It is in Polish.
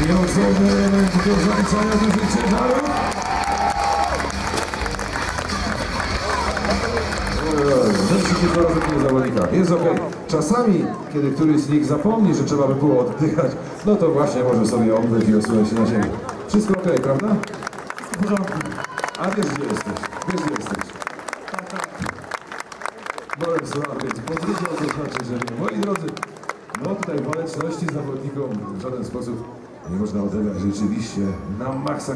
Element do zaliczania dużych ciężarów. Rzeczy kilka razy w zawodnika. Jest ok. Czasami, kiedy któryś z nich zapomni, że trzeba by było oddychać, no to właśnie może sobie oddech i osunąć się na ziemię. Wszystko ok, prawda? W porządku. A wiesz gdzie jesteś? Wiesz gdzie jesteś? Tak, tak. To znaczy, że nie. Moi drodzy, no tutaj waleczności zawodnikom w żaden sposób nie można odebrać rzeczywiście na maksa.